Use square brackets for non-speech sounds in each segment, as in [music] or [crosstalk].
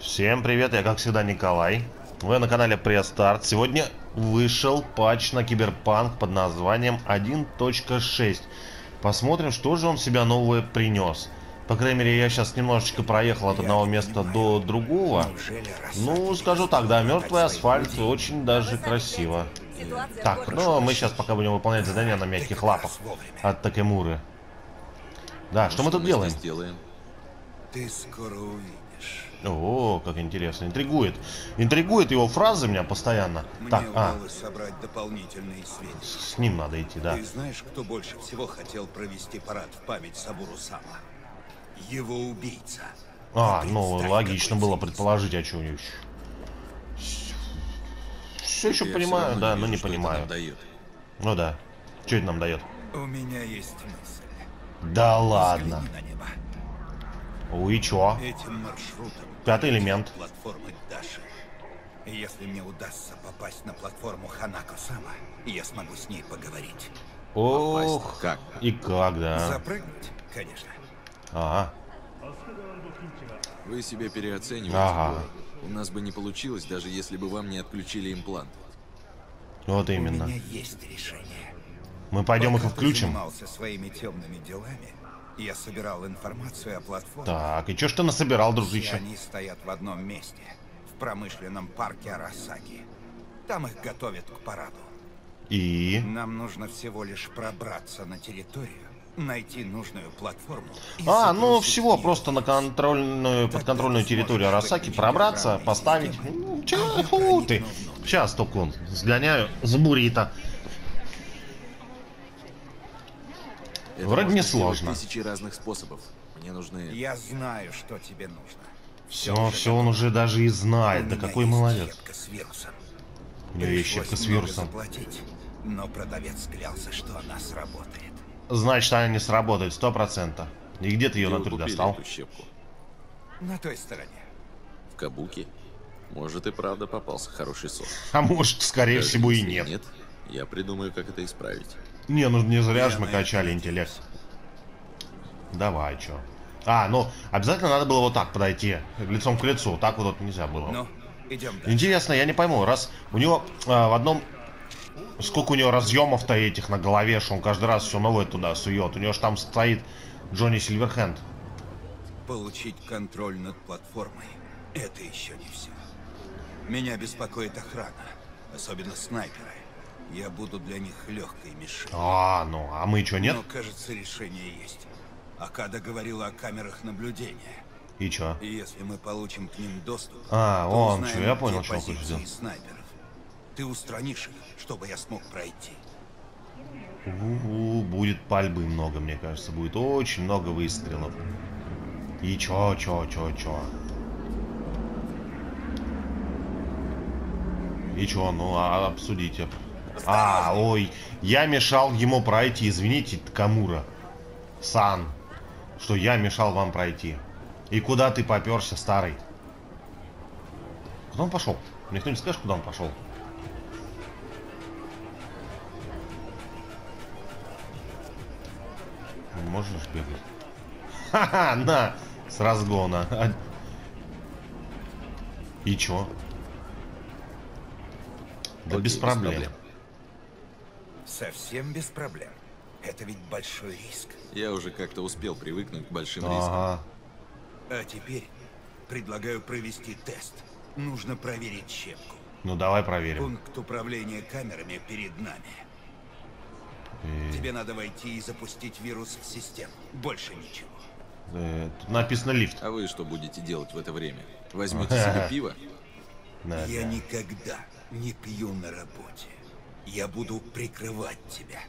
Всем привет, я как всегда Николай. Вы на канале Престарт. Сегодня вышел патч на Киберпанк под названием 1.6. Посмотрим, что же он себя новое принес. По крайней мере, я сейчас немножечко проехал от одного места до другого. Ну, скажу так, да, мокрый асфальт очень даже красиво. Так, ну мы сейчас пока будем выполнять задание на мягких лапах от Такемуры. Да, что мы тут делаем? Ты скоро увидишь. О, как интересно. Интригует. Интригует его фразы меня постоянно. Мне Так, а, удалось собрать дополнительные сведения. с ним надо идти, да. Ты знаешь, кто больше всего хотел провести парад в память Сабуру Сама? Его убийца. А, ну, логично было предположить, о чем еще. Все еще Я понимаю, да, не но не вижу, понимаю. Ну да. Что это нам дает? У меня есть мысль. Да ладно. Ой, и чё? Этим маршрутом Пятый элемент. Платформы Даши. Если мне удастся попасть на платформу Ханако Сама, я смогу с ней поговорить. Ох, как? и как, да. Запрыгнуть, конечно. Ага. Вы себя переоцениваете. Ага. У нас бы не получилось, даже если бы вам не отключили имплант. Вот У именно. меня есть решение. Мы пойдем их Пока ты включим. занимался своими темными делами, я собирал информацию о платформе. Так, и чё ж ты насобирал, дружище? они стоят в одном месте, в промышленном парке Арасаки. Там их готовят к параду. И... Нам нужно всего лишь пробраться на территорию, найти нужную платформу. А, ну всего, ее. просто на контрольную, подконтрольную территорию Арасаки пробраться, поставить. Ну, чё, ты. Сейчас, только он, сгоняю с буррито. Это Вроде не сложно. Тысячи разных способов. Мне нужны... Я знаю, что тебе нужно. Все, все он уже даже и знает. Да У меня какой молодец. щетка с вирусом. У него есть щетка с вирусом. заплатить, но продавец клялся, что она сработает. Значит, она не сработает, сто процентов. И где ты ее на достал? На той стороне. В Кабуке? Может и правда попался хороший сок. А может, скорее Даже всего, и нет. Нет, я придумаю, как это исправить. Не, ну не зря же мы качали интеллект. Давай, чё. А, ну, обязательно надо было вот так подойти, лицом к лицу. Так вот, вот нельзя было. Ну, идем дальше. Интересно, я не пойму, раз у него а, в одном... Сколько у него разъемов-то этих на голове, что он каждый раз все новое туда сует. У него же там стоит Джонни Сильверхенд. Получить контроль над платформой – это еще не все. Меня беспокоит охрана, особенно снайперы. Я буду для них легкой мишенью. А, ну, а мы что, нет? Но, кажется, решение есть. Акада говорила о камерах наблюдения. И чё? И если мы получим к ним доступ, А, то вон узнаем, чё, я понял, что он сделать. снайперов. Ты устранишь их, чтобы я смог пройти. У-у-у, будет пальбы много, мне кажется. Будет очень много выстрелов. И чё, чё, чё, чё? И чё, ну, а, обсудите. А, ой, я мешал ему пройти, извините, Камура. Сан, что я мешал вам пройти. И куда ты поперся, старый? Куда он пошел? Никто не скажет, куда он пошел. Можешь бегать? Ха-ха, на! С разгона. И чё? Да Окей, без без проблем. Совсем без проблем. Это ведь большой риск. Я уже как-то успел привыкнуть к большим рискам. Ага. А теперь предлагаю провести тест. Нужно проверить щепку. Ну давай проверим. Пункт управления камерами перед нами. Э, Тебе надо войти и запустить вирус в систему. Больше ничего. э, тут написано лифт. А вы что будете делать в это время? [laughs] Возьмете себе пиво? Я да. никогда не пью на работе. Я буду прикрывать тебя.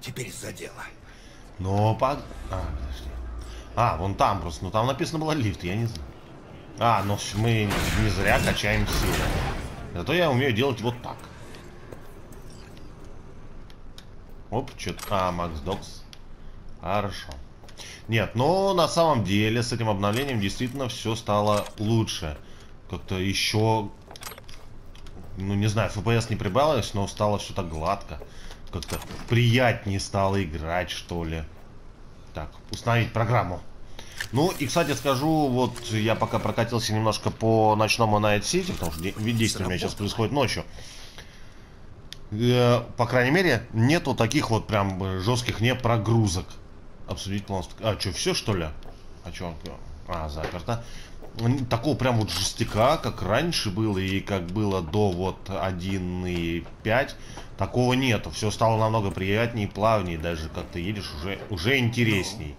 Теперь за дело. Ну, по... А, подожди. А, вон там просто. Ну, там написано было лифт, я не знаю. А, ну мы не зря качаем силу. Зато я умею делать вот так. Оп, что-то... А, Макс Докс. Хорошо. Нет, но на самом деле с этим обновлением действительно все стало лучше. Как-то еще... Ну, не знаю, FPS не прибавилось, но стало так гладко. Как-то приятнее стало играть, что ли. Так, установить программу. Ну и, кстати, скажу, вот я пока прокатился немножко по ночному Night City, потому что де- действие у меня сейчас происходит ночью. Э, По крайней мере, нету таких вот прям жестких не прогрузок. Обсудить план. А, что, все что ли? А что? А, заперто. Такого прям вот жестяка, как раньше было и как было до вот 1.5, такого нету. Все стало намного приятнее, плавнее, даже как ты едешь уже, уже интересней.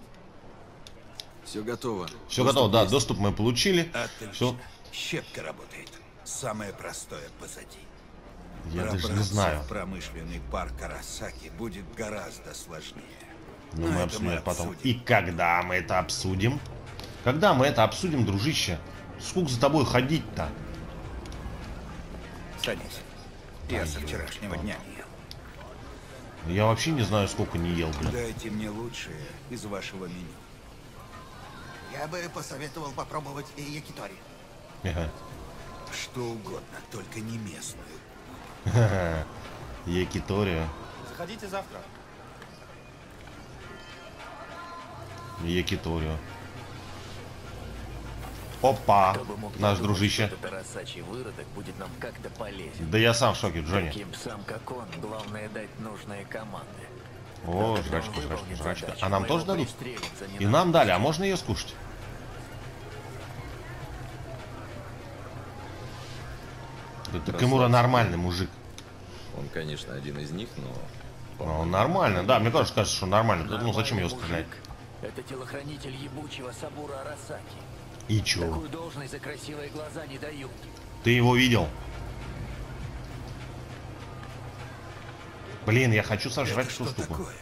Все готово. Все Доступ готово, да, есть. доступ мы получили. Отлично. Все, Щепка работает. Самое простое позади. я даже не знаю. в промышленный парк Карасаки будет гораздо сложнее. Ну, мы обсудим мы это потом. обсудим. И когда мы это обсудим? Когда мы это обсудим, дружище? Сколько за тобой ходить-то? Садись. Я со вчерашнего дня не ел. Я вообще не знаю, сколько не ел, блин. Дайте мне лучшее из вашего меню. Я бы посоветовал попробовать и якитори. Ага. Что угодно, только не местную. [laughs] Якитория. Заходите завтра. Якиторию. Опа, наш дружище. выродок будет нам как-то полезен. Да я сам в шоке, Джонни. Таким псам, как он, главное дать нужные команды. О, жрачка, жрачка, жрачка. задачу, А нам тоже дадут? И нам дали, а можно ее скушать? Это Кимура нормальный мужик. Он, конечно, один из них, но... Ну, Он нормально, да, мне тоже кажется, что нормально. Ну зачем его Нормальный стрелять? Это телохранитель ебучего Сабура Арасаки. И чё? Такую должность за красивые глаза не дают. Ты его видел? Блин, я хочу сожрать Это эту что штуку. такое?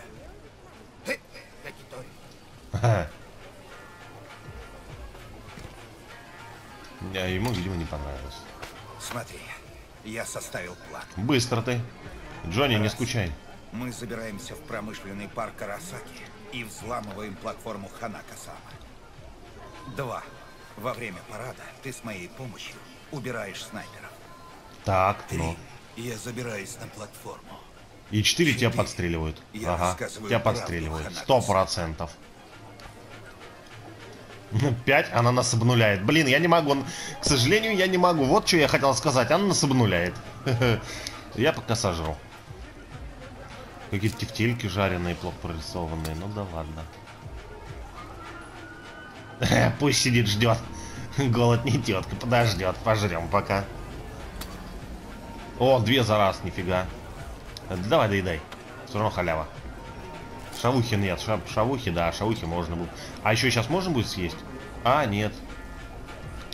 Хе, якитори. Ха. Я ему, видимо, не понравилось. Смотри, я составил план. Быстро ты. Джонни, не скучай. Мы забираемся в промышленный парк Карасаки и взламываем платформу Ханакасама. Два. Во время парада ты с моей помощью убираешь снайперов. Так, Три. ну. Я забираюсь на платформу. И четыре тебя подстреливают. Я Ага, тебя подстреливают. Сто процентов. [laughs] Пять, она нас обнуляет. Блин, я не могу. К сожалению, я не могу. Вот что я хотел сказать. Она нас обнуляет. [laughs] Я пока сожру. Какие-то тефтельки жареные, плохо прорисованные. Ну да ладно. [laughs] Пусть сидит, ждет. Голод не тетка, подождет. Пожрем пока. О, две за раз, нифига. Давай, доедай. Все равно халява. Шавухи нет. Ша- шавухи, да, шавухи можно будет. А еще сейчас можно будет съесть? А, нет.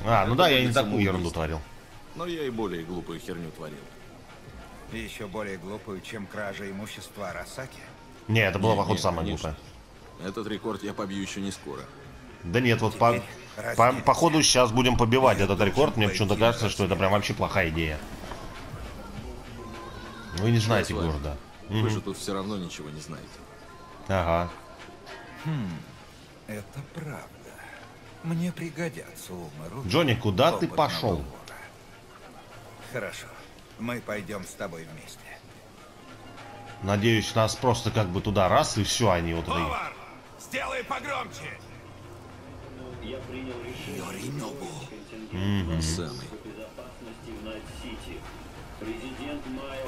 А, ну Это да, я не такую ерунду творил. Но я и более глупую херню творил. Еще более глупую, чем кража имущества Арасаки. Не, это было, походу, самое глупое. Этот рекорд я побью еще не скоро. Да нет, вот по, по, походу сейчас будем побивать этот рекорд. Мне почему-то кажется, что это прям вообще плохая идея. Вы не знаете города. Вы же тут все равно ничего не знаете. Ага. Это правда. Мне пригодятся умы Джонни, куда ты пошел? Хорошо. Мы пойдем с тобой вместе. Надеюсь, нас просто как бы туда раз и все, они вот. Повар! Сделай погромче! Йоринобу. Он самый.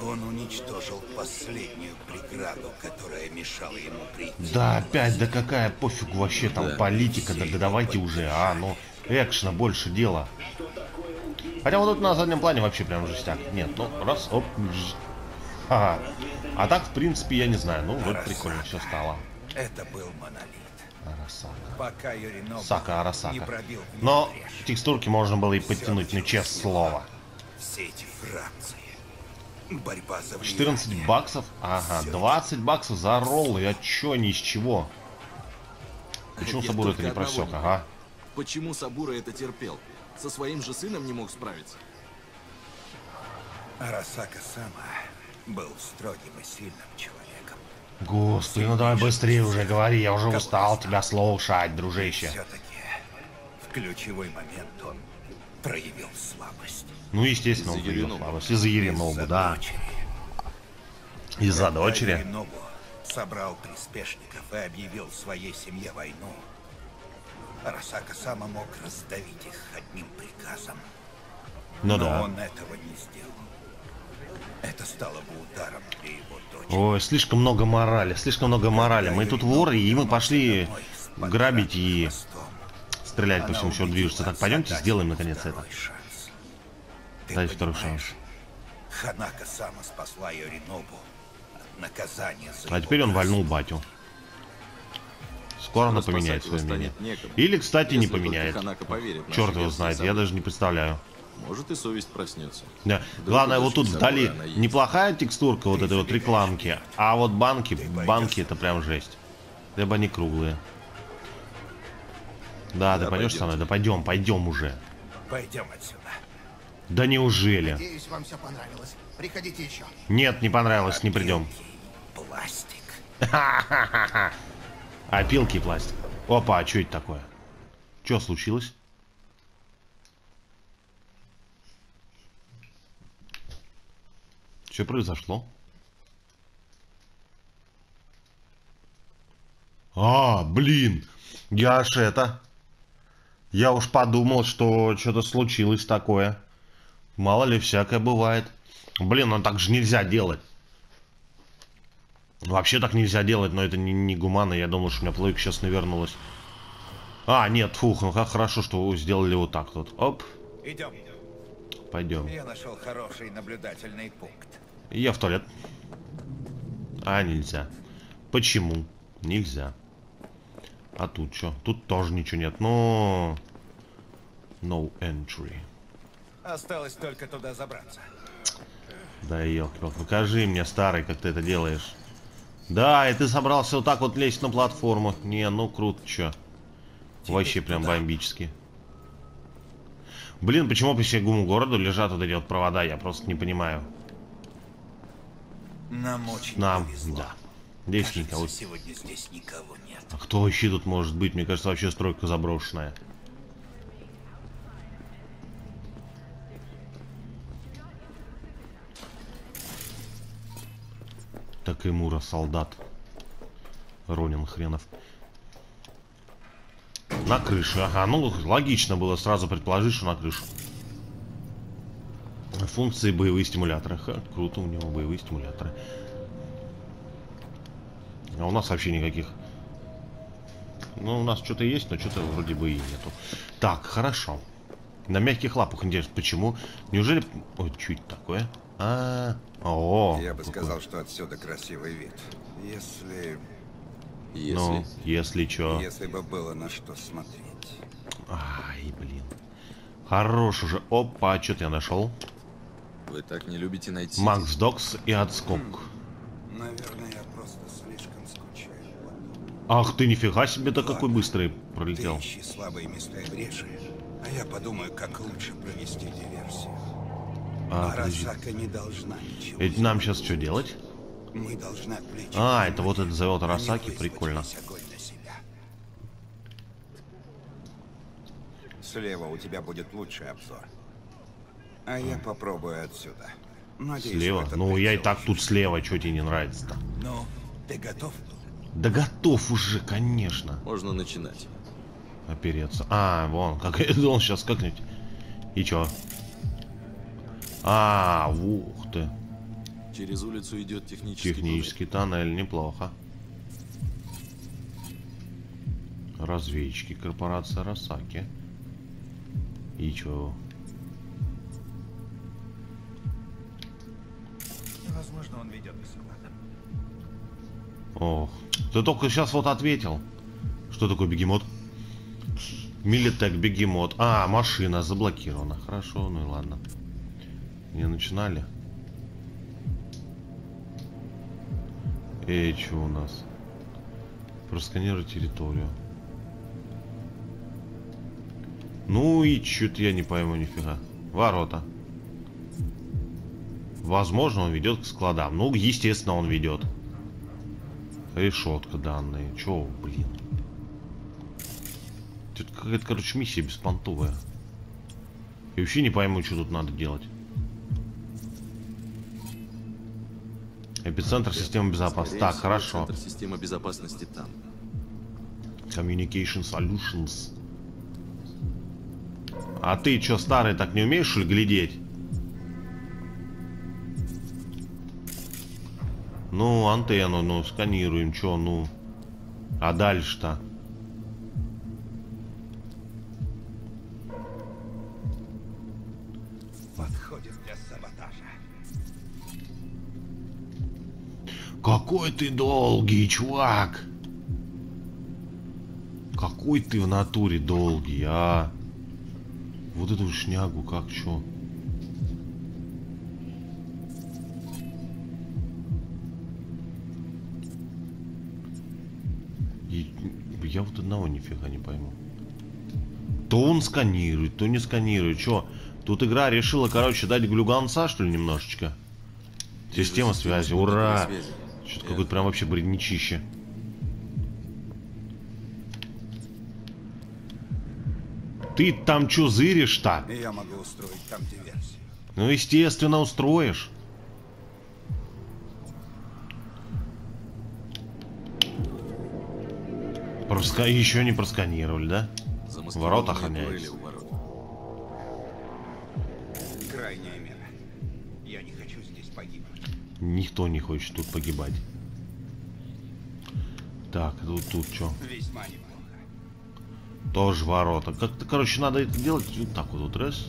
Он уничтожил последнюю преграду, которая мешала ему прийти. Да, опять, да какая пофиг вообще там Да. политика, да, да давайте уже, а, ну, экшена больше дела. Хотя вот тут на заднем плане вообще прям жестяк. Нет, ну, раз, оп. Ага. А так, в принципе, я не знаю, ну, вроде прикольно все стало. Это был монолит. Арасака. Пока Юринобу Сака, не Арасака. пробил Но текстурки можно было и подтянуть, ну, честное слово. Все эти фракции. Борьба за 14 влияние. баксов? Ага, 20 баксов за роллы. А чё, ни с чего? Почему Я Сабура это не просек? Ага. Почему Сабура это терпел? Со своим же сыном не мог справиться. Арасака Сама был строгим и сильным человеком. Господи, ну давай быстрее уже говори, я уже устал тебя слушать, дружище. Все-таки в ключевой момент он проявил слабость. Ну, естественно, он проявил слабость. Из-за Из-за да. дочери. Из-за дочери. Юринобу собрал приспешников и объявил своей семье войну. Арасака сама мог раздавить их одним приказом. Ну Но да. он этого не сделал. Это стало бы ударом для его. Ой, слишком много морали, слишком много морали. Мы тут воры, и мы пошли грабить и стрелять по всему, что движется. Так, пойдемте сделаем наконец это. Дай второй шанс. Ханака сама спасла Йоринобу от наказания за А теперь он вальнул батю. Скоро она поменяет свое мнение. Или, кстати, не поменяет. Черт его знает, я даже не представляю. Может и совесть проснется. Да. Вдруг Главное, вот тут вдали неплохая текстурка вот этой вот рекламки, а вот банки, банки это прям жесть. Либо они круглые. Да, ты пойдешь со мной? Да пойдем, пойдем уже. Пойдем отсюда. Да неужели? Надеюсь, вам все понравилось. Приходите еще. Нет, не понравилось, не придем. Пластик. [laughs] Опилки и пластик. Опа, а что это такое? Что случилось? Что произошло? А, блин, я аж это... Я уж подумал, что что-то случилось такое. Мало ли, всякое бывает. Блин, ну так же нельзя делать. Вообще так нельзя делать, но это не, не гуманно. Я думал, что у меня плойка сейчас навернулась. А, нет, фух, ну как хорошо, что сделали вот так вот. Оп, Идем. пойдем. Я нашел хороший наблюдательный пункт. Я в туалет. А, нельзя. Почему? Нельзя. А тут что? Тут тоже ничего нет. Ну... No entry. Осталось только туда забраться. Да елки покажи мне, старый, как ты это делаешь. Да, и ты собрался вот так вот лезть на платформу. Не, ну круто, чё. Вообще прям бомбически. Блин, почему по всему городу лежат вот эти вот провода, я просто не понимаю. Нам очень Нам, повезло. да. Здесь Кажется, никого. сегодня здесь никого нет. А кто вообще тут может быть? Мне кажется, вообще стройка заброшенная. Так и Мура, солдат. Ронин хренов. На крыше. Ага, ну логично было сразу предположить, что на крышу. Функции боевые стимуляторы. Ха, круто у него боевые стимуляторы. А у нас вообще никаких. Ну, у нас что-то есть, но что-то вроде бы и нету. Так, хорошо. На мягких лапах, интересно, почему? Неужели... Ой, это такое? А, о, Я бы сказал, что отсюда красивый вид. Если... Если... Ну, если что. Если бы было на что смотреть. Ай, блин. Хорош уже. Опа, что-то я нашел. Вы так не любите найти... Макс Докс и отскок. Наверное, я просто слишком скучаю. Ах ты, нифига себе-то какой быстрый Ты пролетел. ищи слабые места и бреши, а я подумаю, как лучше провести диверсию. А. Арасака не должна ничего. Это нам сейчас что делать? Мы должны отвлечь. А, это вот внимание, это зовет Арасаки, прикольно. Слева у тебя будет лучший обзор. А я попробую отсюда. Надеюсь, Слева? Ну, я и так тут слева, что тебе не нравится-то? Ну, ты готов? Да готов уже, конечно. Можно начинать. Опереться. А, вон, как я [laughs] думал, сейчас как-нибудь. И чё? А, ух ты. Через улицу идет технический Технический тоннель, неплохо. Разведчики, корпорация Росаки. И чё? Возможно, он ведет складам. Ох, ты только сейчас вот ответил. Что такое бегемот? Милитек, бегемот. А, машина заблокирована. Хорошо, ну и ладно. Не начинали. Эй, что у нас? Просканируй территорию. Ну и что-то я не пойму нифига. Ворота. Возможно, он ведет к складам. Ну, естественно, он ведет. Решетка данные. Чё, блин. Тут какая-то, короче, миссия беспонтовая. Я вообще не пойму, что тут надо делать. Эпицентр системы безопасности. Так, хорошо. Центр системы безопасности там. Communication Solutions. А ты что, старый, так не умеешь, что ли, глядеть? Ну, антенну, ну, сканируем, что, ну. А дальше-то? Подходит для саботажа. Какой ты долгий, чувак! Какой ты в натуре долгий, а? Вот эту шнягу, как чё? Я вот одного нифига не пойму. То он сканирует, то не сканирует. Чё? Тут игра решила, короче, дать глюганца, что ли, немножечко? Система связи, ура! Что-то какое-то прям вообще бредничище. Ты там чё зыришь-то? И я могу устроить там диверсию. Ну, естественно, устроишь. Проска... Еще не просканировали, да? Замаскированные Ворот охраняются. ворот. Крайняя мера. Я не хочу здесь погибнуть. Никто не хочет тут погибать. Так, тут, тут что? Весьма неплохо. Тоже ворота. Как-то, короче, надо это делать вот так вот. вот раз.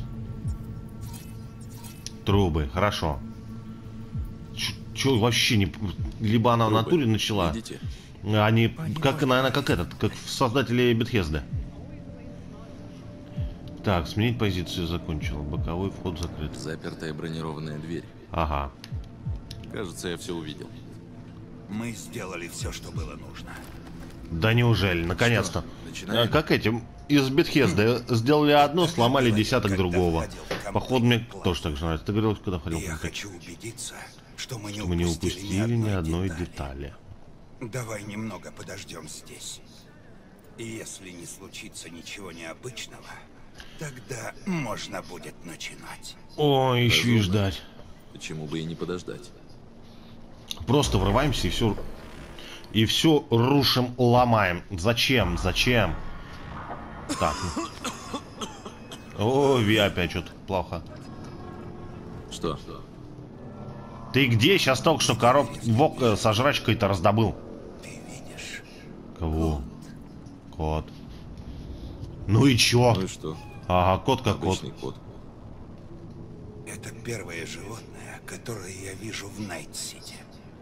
Трубы, хорошо. Че вообще не... Либо она в Трубы. натуре начала. Видите? Они, как, наверное, как этот, как создатели Бетхезды. Так, сменить позицию закончил. Боковой вход закрыт. Запертая бронированная дверь. Ага. Кажется, я все увидел. Мы сделали все, что было нужно. Да неужели, наконец-то. А, Как этим из Бетхезды сделали одно, сломали десяток другого. Походу мне тоже так же нравится. Ты говорил, когда ходил я хочу убедиться, что мы не что мы не упустили упустили ни одной детали. Давай немного подождем здесь. И если не случится ничего необычного, тогда можно будет начинать. Ой, еще и Разумно. ждать. Почему бы и не подождать? Просто врываемся и все... И все рушим, ломаем. Зачем? Зачем? Так. О, Ви опять что-то плохо. Что? Ты где? Сейчас только что короб вок э, со жрачкой-то раздобыл. Кого? Кот. Ну и чё? Ну и что? Ага, кот как кот. Обычный кот. Это первое животное, которое я вижу в Найт-Сити.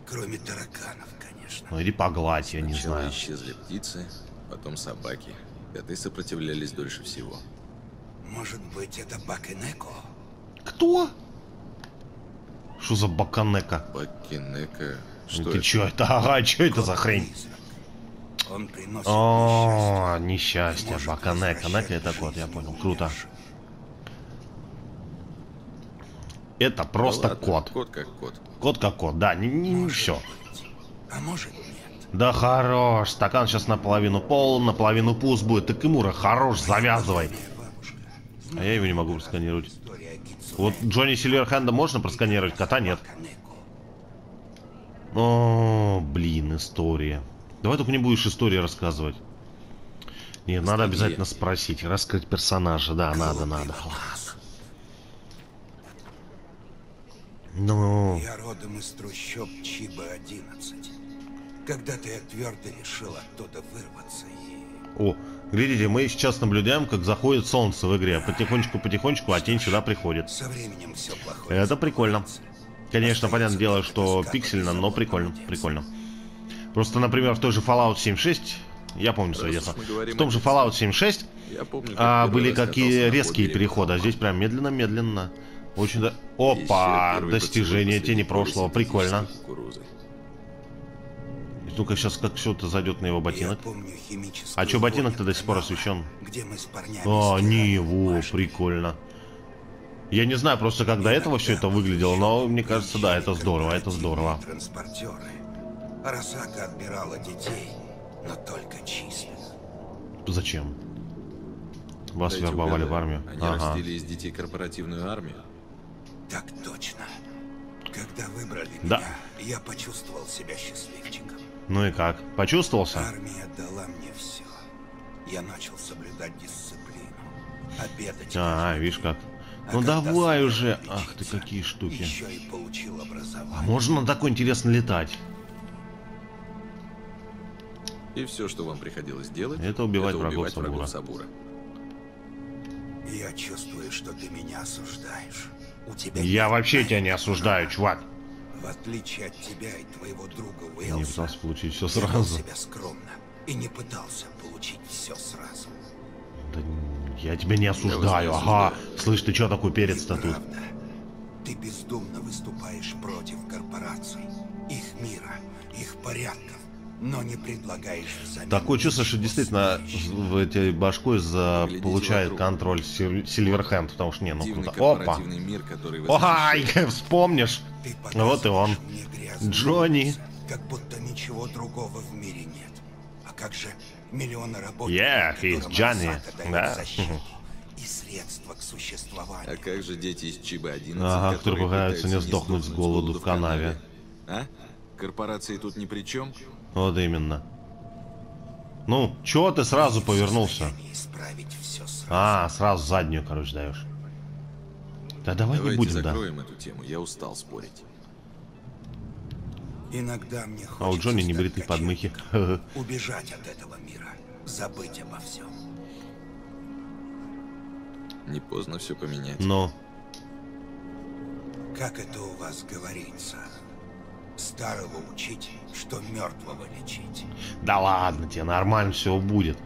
Кроме тараканов, конечно. Ну иди погладь, я не Сначала знаю. исчезли птицы, потом собаки. Коты сопротивлялись дольше всего. Может быть, это Бакенеко? Кто? Что за баканека? Бакинека... Ну Что ты это? чё это? Ага, чё это за хрень? Призрак. Он приносит О, несчастье. несчастье, возвращать Нека это кот, я понял. Круто. Это Да просто ладно, кот. Кот как кот. Кот как кот, да, не, не, Может все. быть. А может нет. Да хорош, стакан сейчас наполовину пол, наполовину пуст будет. Ты Кимура, хорош, завязывай. А я его не могу просканировать. Вот Джонни Сильверхенда можно просканировать, кота нет. О, блин, история. Давай только не будешь истории рассказывать. Нет, надо обязательно спросить, раскрыть персонажа. Да, надо, надо. Ну, Я родом из трущоб Чиба-11. Когда-то я твердо решил оттуда вырваться и... о, глядите, мы сейчас наблюдаем, как заходит солнце в игре. Потихонечку-потихонечку, а тень сюда приходит. Со временем все плохое. Это прикольно. Конечно, понятное дело, что пиксельно, но прикольно, прикольно. Просто, например, в той же Fallout 76, я помню свое детство, в том же. Fallout 76 Я помню, а, были какие резкие переходы, а здесь прям медленно-медленно. Очень да... Опа, достижение тени прошлого, прикольно. Ну-ка сейчас как все это зайдет на его ботинок. А чё, ботинок-то до сих пор освещен? Где мы с парнями А, не его, прикольно. Я не знаю просто, как до этого все это выглядело, но мне кажется, да, это здорово, это здорово. Транспортеры. Арасака отбирала детей, но только численных. Зачем? Вас Дайте вербовали угадаю, в армию? Они Ага. растили из детей корпоративную армию. Так точно. Когда выбрали Да. меня, я почувствовал себя счастливчиком. Ну и как? Почувствовался? Армия дала мне все. Я начал соблюдать дисциплину. обедать. А, каждый видишь как. А Ну давай уже. Ах ты, какие штуки. Еще и получил А образование. можно на такой интересно летать? И все, что вам приходилось делать, Это убивать врагов убивать Сабура. врагов Сабура. Я чувствую, что ты меня осуждаешь. У тебя Я вообще тебя не это осуждаю, чувак. В отличие от тебя и твоего друга Не Уэлса, пытался получить все я сразу. себя скромно и не пытался получить все сразу. Да я тебя не осуждаю. не Ага. осуждаю. Слышь, ты что такой перец-то тут? Ты бездумно выступаешь против корпораций, их мира, их порядков, но не предлагаешь взамен Такое чувство, что действительно в этой башкой за... Получает вокруг. контроль Сил- Сильверхенд, потому что не, ну Дивный круто. Опа! мир, Ой, [laughs] вспомнишь? Вот и он. Джонни. Как будто ничего другого в мире нет. А как же миллионы работников, Yeah, he's Johnny. Да. защиту и средства к существованию? А как же дети из Чиба 11, Ага, которые пытаются не сдохнуть с голоду в канаве. А? Корпорации тут ни при чем? Вот именно. Ну, чё ты сразу Не повернулся? состоянии исправить все сразу. А, сразу заднюю, короче, даешь. Да давай не Давайте будем, да. эту тему, я устал спорить. Иногда мне хочется А у Джонни стать небритые подмыхи. [laughs] Убежать от этого мира. Забыть обо всем. Не поздно все поменять. Ну, Как это у вас говорится? Старого учить, что мертвого лечить. да ладно тебе, нормально все будет.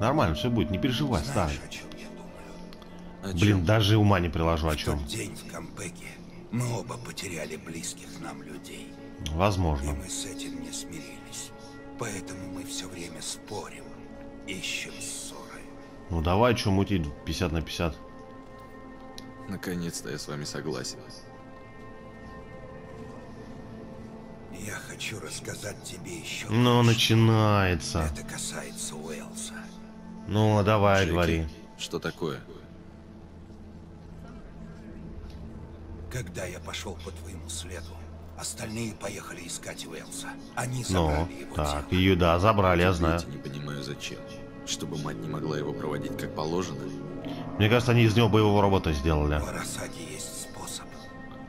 Нормально все будет, не переживай, Знаешь, старый. о чем я думаю? О чем? Блин, даже ума не приложу о В чем. тот день в Кампеке мы оба потеряли близких нам людей. И Возможно. мы с этим не смирились. Поэтому мы все время спорим, ищем ссоры. Ну давай, что мутить 50 на 50. Наконец-то я с вами согласен. Я хочу рассказать тебе еще Ну, начинается. Это касается Уэлса. Ну, давай, Джеки, говори. Что такое? Когда я пошел по твоему следу, остальные поехали искать Уэлса. Они Ну, забрали его так, тело. ее, да, забрали, я знаю. Не понимаю зачем. Чтобы мать не могла его проводить как положено. Мне кажется, они из него боевого робота сделали. В Арасаке есть способ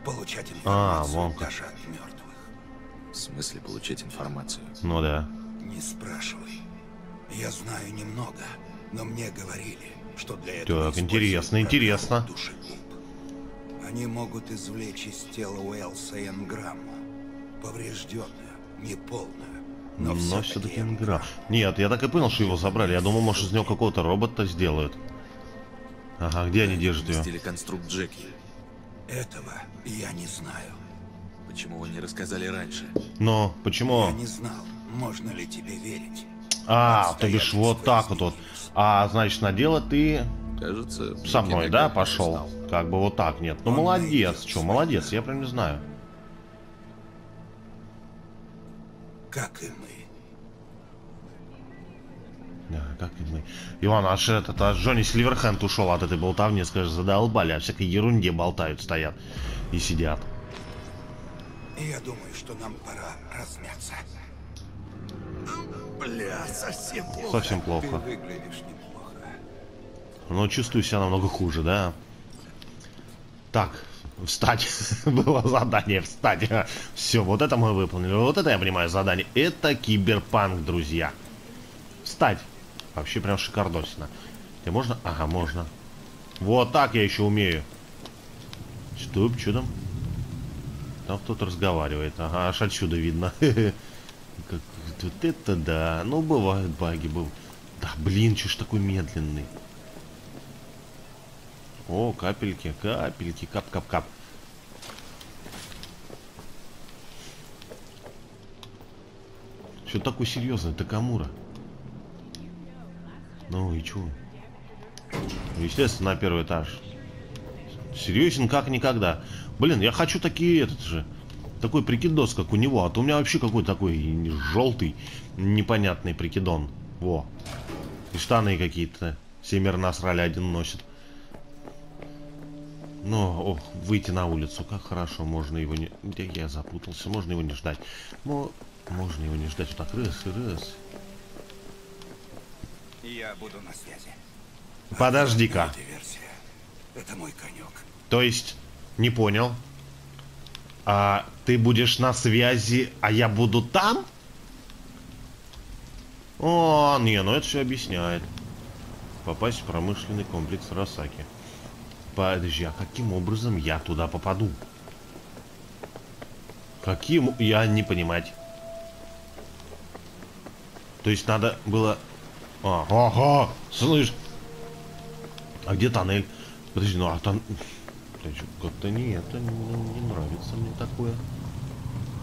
получать А, информацию вон как. даже от мертвых. Смысле получать информацию? Ну да. Не спрашивай. Я знаю немного, но мне говорили, что для этого Так, интересно, интересно. душегуб. Они могут извлечь из тела Уэлса энграмму, поврежденную, неполную, но, Но все-таки все-таки Энграм. Нет, я так и понял, что его забрали. Я думал, может, из него какого-то робота сделают. Ага, где они держат ее? конструкт Джеки. Этого я не знаю. Почему вы не рассказали раньше? Но почему? Я не знал, можно ли тебе верить. А, то бишь вот так вот. вот. А, значит, на дело ты Кажется, со мной, да, пошел? знал. Как бы вот так, нет. Ну, Он молодец, что, молодец, я прям не знаю. Как и мы. Да, как и мы. Иван, аж этот, аж Джонни Сильверхенд ушел от этой болтовни, скажешь, задолбали, о всякой ерунде болтают, стоят и сидят. И я думаю, что нам пора размяться. Бля, совсем плохо. Совсем Ты плохо. выглядишь неплохо. Но чувствую себя намного хуже, да? Так, встать. [laughs] Было задание встать. [laughs] Все, вот это мы выполнили. Вот это я понимаю задание. Это киберпанк, друзья. Встать. Вообще прям шикардосина. И можно? Ага, можно. Вот так я еще умею. Стоп, что там? Там кто-то разговаривает. Ага, аж отсюда видно. [laughs] Как, вот это да. Ну, бывают баги, был. Да, блин, что ж такой медленный? О, капельки, капельки, кап-кап-кап. Что такой серьезный, Такамура? Ну и чё? Естественно, на первый этаж. Серьезен как никогда. Блин, я хочу такие, этот же, такой прикидос, как у него. А то у меня вообще какой такой желтый, непонятный прикидон. Во. И штаны какие-то. Семеро насрали, один носит. Ну, о, выйти на улицу, как хорошо, можно его не... Где я запутался, можно его не ждать. Но можно его не ждать, вот так, раз, раз. Я буду на связи. Подожди-ка. Это мой конек. То есть, не понял. А ты будешь на связи, а я буду там? О, не, ну это все объясняет. Попасть в промышленный комплекс Росаки. Подожди, а каким образом я туда попаду? Каким? Я не понимать. То есть надо было... Ага, слышь. А где тоннель? Подожди, ну а там... Как-то не это, не, не нравится мне такое.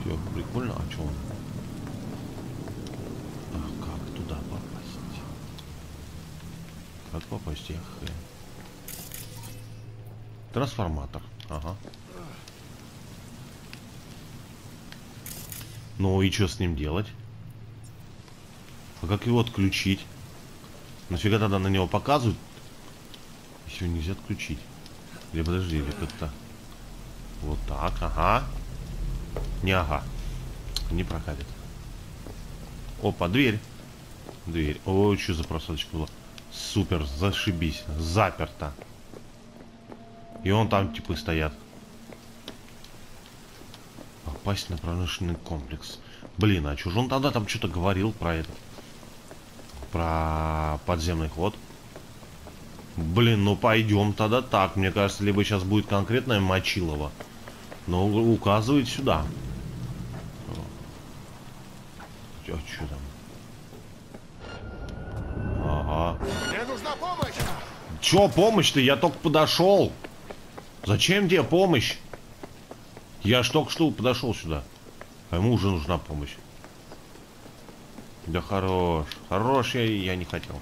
Все, прикольно, а что он? А как туда попасть? Как попасть, я хэ. Трансформатор, ага. Ну и что с ним делать? А как его отключить? Нафига тогда на него показывают? Еще нельзя отключить. Или подожди, или как-то... Вот так, ага. Не ага. Не прокатит. Опа, дверь. Дверь. Ой, что за просадочка была. Супер, зашибись. Заперто. И он там типа стоят. Попасть на промышленный комплекс. Блин, а чужон тогда там что-то говорил про это. Про подземный ход. Блин, ну пойдем тогда так. Мне кажется, либо сейчас будет конкретное Мочилово. Но указывает сюда. А что там? Ага. Мне нужна помощь! Чё помощь-то? Я только подошел. Зачем тебе помощь? Я ж только что подошел сюда. А ему уже нужна помощь. Да хорош. Хорош я, я не хотел.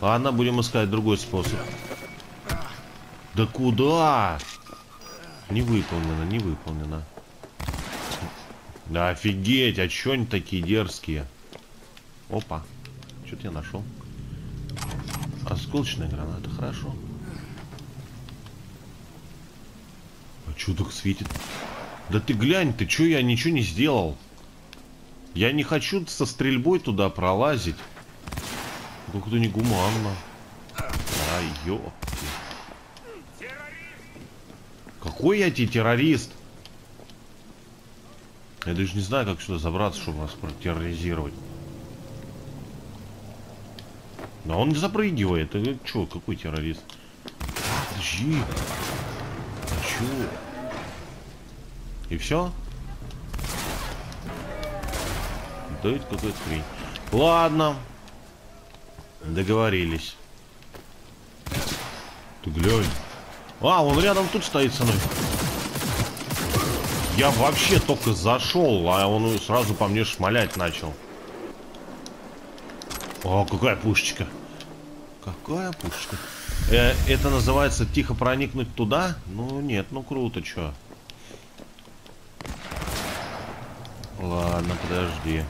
Ладно, будем искать другой способ. Да куда? Не выполнено, не выполнено. Да офигеть, а чё они такие дерзкие? Опа. Что-то я нашел. Осколочная граната, хорошо. А чё так светит? Да ты глянь, ты чё, я ничего не сделал. Я не хочу со стрельбой туда пролазить. Как-то негуманно. Ай, ёпти. Какой я тебе террорист? Я даже не знаю, как сюда забраться, чтобы вас протерроризировать. Да он не запрыгивает. Это чё, какой террорист? Подожди. А чё? И все? Да это какая-то хрень. Ладно. Договорились. Ты глянь. А, он рядом тут стоит со мной. Я вообще только зашел, а он сразу по мне шмалять начал. О, какая пушечка. Какая пушечка. Э, это называется тихо проникнуть туда? Ну нет, ну круто, чё. Ладно, подожди.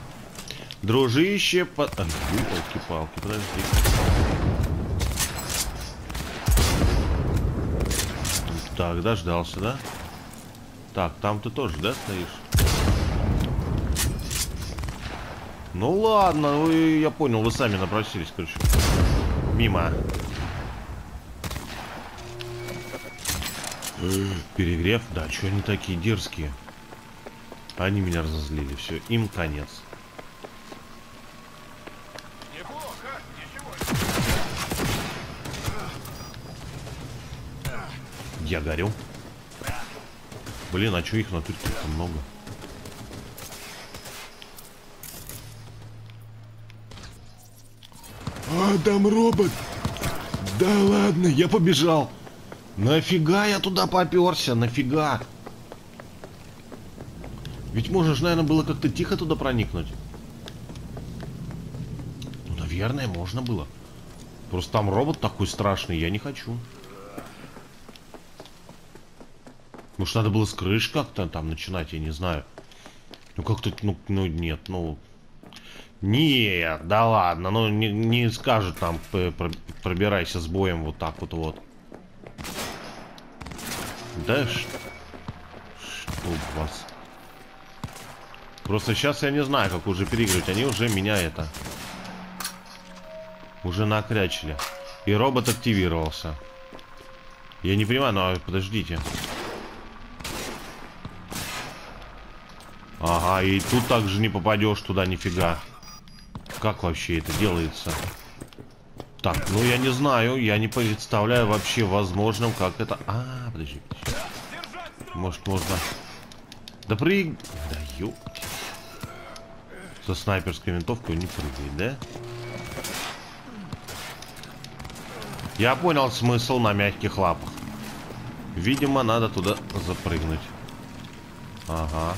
Дружище, под... А, палки, подожди. Так, дождался, да? Так, там ты тоже, да, стоишь? Ну ладно, вы, я понял, вы сами напросились, короче. Мимо. Перегрев? Да, что они такие дерзкие? Они меня разозлили, все, им конец. Я горю. Блин, а что их на тут много? А, там робот! Да ладно, я побежал. Нафига я туда поперся? Нафига? Ведь можно же, наверное, было как-то тихо туда проникнуть. Ну, наверное, можно было. Просто там робот такой страшный, я не хочу. Может, надо было с крыш как-то там начинать, я не знаю. Ну, как-то, ну, ну, нет, ну... Нет, да ладно, ну, не, не скажут там, пробирайся с боем вот так вот вот. Да что? Что у вас? Просто сейчас я не знаю, как уже переигрывать. Они уже меня это... Уже накрячили. И робот активировался. Я не понимаю, ну а подождите. Ага, и тут также не попадешь туда нифига. Как вообще это делается? Так, ну я не знаю, я не представляю вообще возможным, как это... А, подожди. Может, можно... Да прыг... Да ёпти. Со снайперской винтовкой не прыгает, да? Я понял смысл на мягких лапах. Видимо, надо туда запрыгнуть. Ага.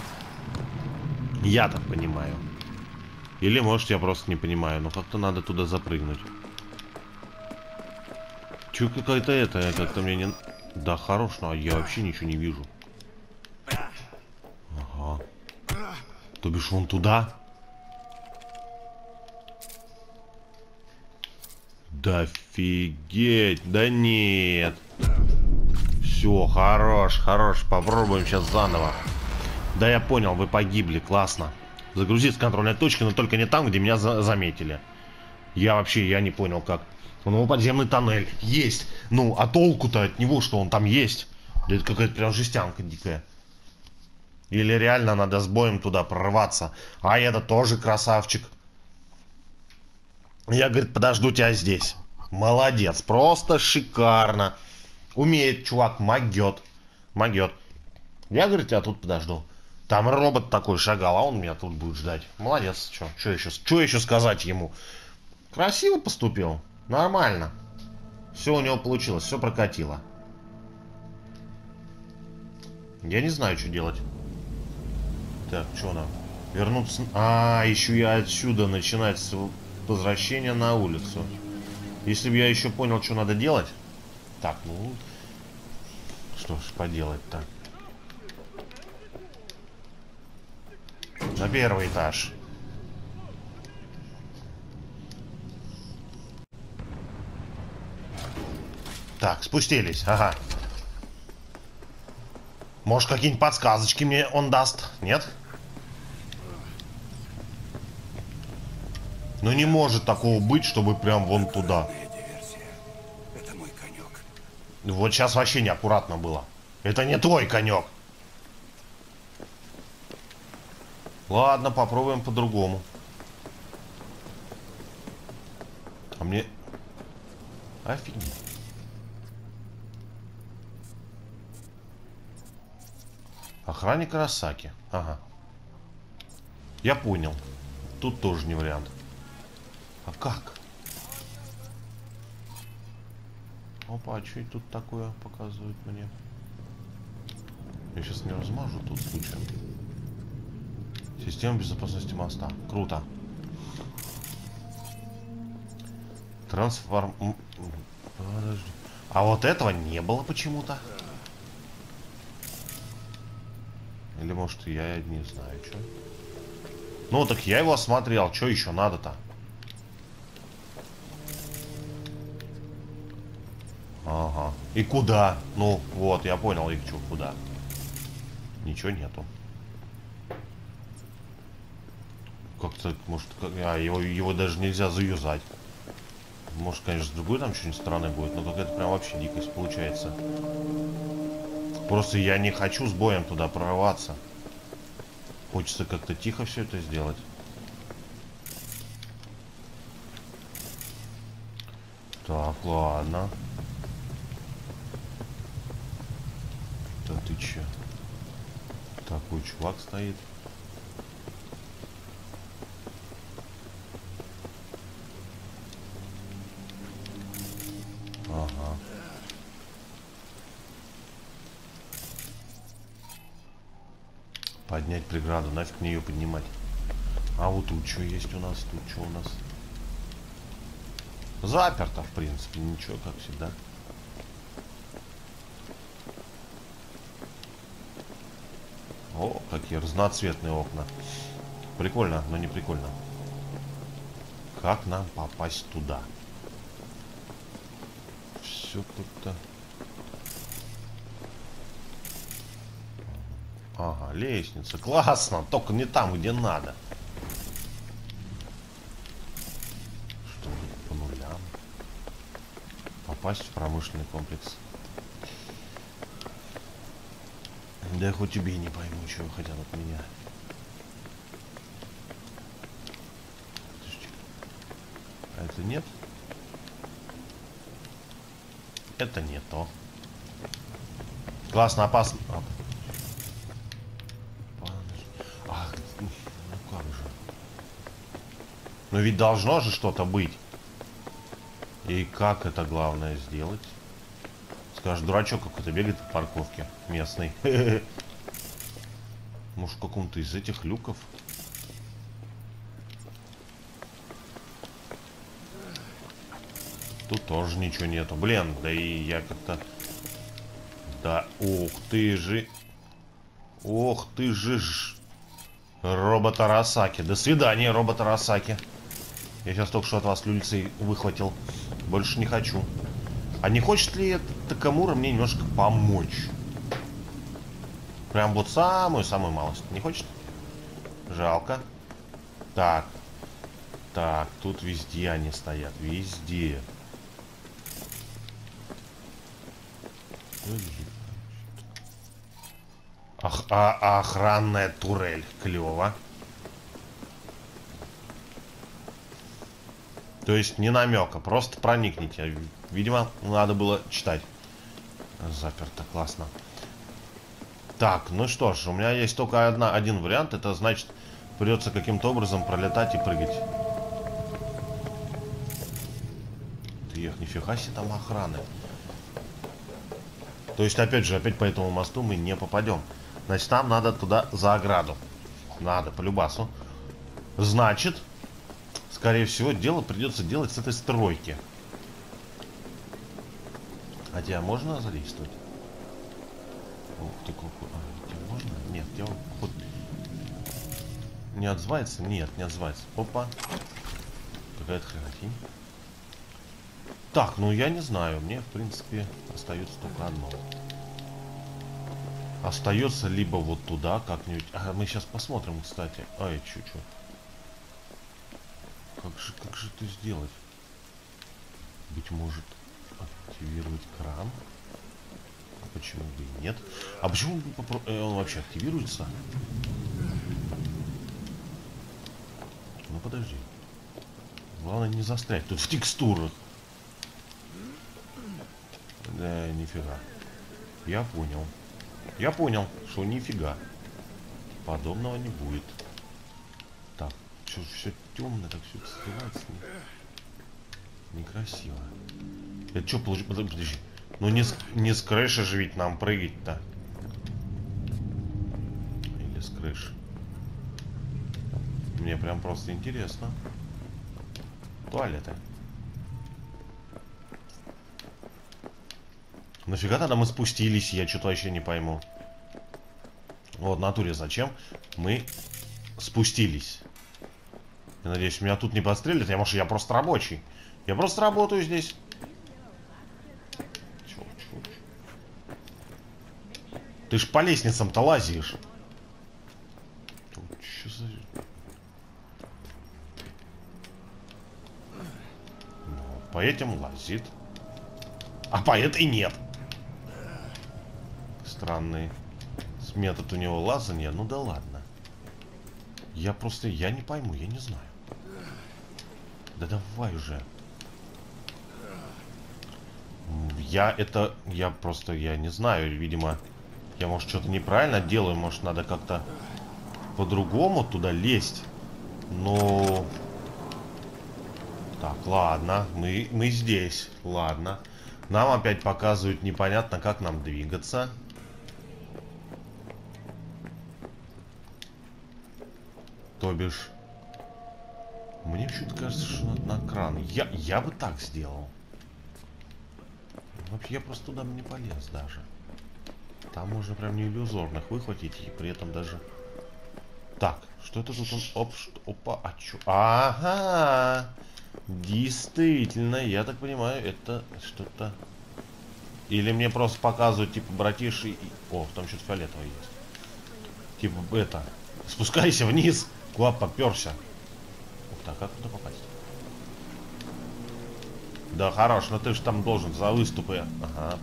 Я так понимаю. Или, может, я просто не понимаю. Но как-то надо туда запрыгнуть. Чё какая-то это, как-то мне не... Да, хорош, но я вообще ничего не вижу. Ага. То бишь вон туда? Да офигеть, да нет. Все, хорош, хорош. Попробуем сейчас заново. Да я понял, вы погибли, классно. Загрузить с контрольной точки, но только не там, где меня за заметили. Я вообще, я не понял как. У него подземный тоннель. Есть. Ну, а толку-то от него, что он там есть? Да это какая-то прям жестянка дикая. Или реально надо с боем туда прорваться. А это тоже красавчик. Я, говорит, подожду тебя здесь. Молодец, просто шикарно. Умеет чувак, могет. Могет. Я, говорит, тебя тут подожду. Там робот такой шагал, а он меня тут будет ждать. Молодец, что? Что еще, что еще сказать ему? Красиво поступил. Нормально. Все у него получилось, все прокатило. Я не знаю, что делать. Так, что нам? Вернуться... А, еще я отсюда начинать с возвращения на улицу. Если бы я еще понял, что надо делать... Так, ну... Что ж поделать так. На первый этаж. Так, спустились, ага. Может, какие-нибудь подсказочки мне он даст? Нет? Ну не может такого быть, чтобы прям вон туда. Вот сейчас вообще неаккуратно было. Это не твой конек. Ладно, попробуем по-другому. А мне... Офигеть. Охранник Росаки. Ага. Я понял. Тут тоже не вариант. А как? Опа, а что тут такое показывает мне? Я сейчас не размажу тут случаем. Система безопасности моста. Круто. Трансформ... Подожди. А вот этого не было почему-то. Или может я не знаю, что. Ну так я его осмотрел. Что еще надо-то? Ага. И куда? Ну, вот, я понял, их что, куда. Ничего нету. Как-то, может, как... а, его, его даже нельзя заюзать. Может, конечно, с другой там что-нибудь стороны будет, но какая-то прям вообще дикость получается. Просто я не хочу с боем туда прорваться. Хочется как-то тихо все это сделать. Так, ладно. Да ты че? Такой чувак стоит. Ага. Поднять преграду, нафиг мне ее поднимать. А вот тут что есть у нас? Тут что у нас? Заперто, в принципе, ничего, как всегда. О, какие разноцветные окна. Прикольно, но не прикольно. Как нам попасть туда? Все тут-то... Ага, лестница. Классно, только не там, где надо. Что по нулям? попасть в промышленный комплекс. Да хоть убей, не пойму, чего хотят от меня. А это нет? Это не то. Классно, опасно. А, Ах, ну как же. Но ведь должно же что-то быть. И как это главное сделать? Скажешь, дурачок какой-то бегает в парковке местный. [laughs] Может, в каком-то из этих люков? Тут тоже ничего нету. Блин, да и я как-то... Да, ух ты же... Ох ты же ж... Робот Арасаки. До свидания, робот Арасаки. Я сейчас только что от вас люльцей выхватил. Больше не хочу. А не хочет ли Такамура мне немножко помочь? Прям вот самую-самую малость. Не хочет? Жалко. Так. Так, тут везде они стоят. Везде. Ах, а, а охранная турель. Клево. То есть не намека, просто проникните. Видимо, надо было читать. Заперто, классно. Так, ну что ж, у меня есть только одна, один вариант. Это значит, придется каким-то образом пролетать и прыгать. Ты их, нифига себе там охраны. То есть, опять же, опять по этому мосту мы не попадем. Значит, нам надо туда за ограду. Надо, по любасу. Значит, скорее всего, дело придется делать с этой стройки. А тебя можно задействовать? Ух ты, какой... А, тебя можно? Нет, тебя вот... Не отзывается? Нет, не отзывается. Опа. Какая-то хренотень. Так, ну я не знаю. Мне, в принципе, остается только одно. Остается либо вот туда как-нибудь... А, мы сейчас посмотрим, кстати. Ай, чуть-чуть. Как же, как же это сделать? Быть может, активировать кран? А почему бы и нет? А почему э, он вообще активируется? Ну подожди. Главное не застрять. Тут в текстурах. Да, нифига. Я понял. Я понял, что нифига. Подобного не будет. Так, что все темно, так все скрывается. Некрасиво. Это что получилось? Подожди. Ну не с, не с крыши же ведь нам прыгать-то. Или с крыши. Мне прям просто интересно. Туалеты. Нафига тогда мы спустились? Я что-то вообще не пойму. Вот, натуре зачем мы спустились? Я надеюсь, меня тут не подстрелят. Я, может, я просто рабочий. Я просто работаю здесь. Ты ж по лестницам-то лазишь. За... Ну, по этим лазит. А по этой нет. Странный метод у него лазания. Ну да ладно. Я просто, я не пойму, я не знаю. Да давай уже. Я это, я просто, я не знаю, видимо, я, может, что-то неправильно делаю, может, надо как-то по-другому туда лезть. Но... Так, ладно, мы, мы здесь, ладно. Нам опять показывают непонятно, как нам двигаться. То бишь... Мне почему-то кажется, что надо на кран. Я, я бы так сделал. Вообще, я просто туда не полез даже. Там можно прям не иллюзорных выхватить и при этом даже... Так, что это тут он... Оп, что... Опа, а чё? Ага! Действительно, я так понимаю, это что-то... Или мне просто показывают, типа, братишь и... О, там что-то фиолетовое есть. Типа, это... Спускайся вниз, куда поперся. Так, как туда попасть? Да хорош, но ты же там должен за выступы. Ага.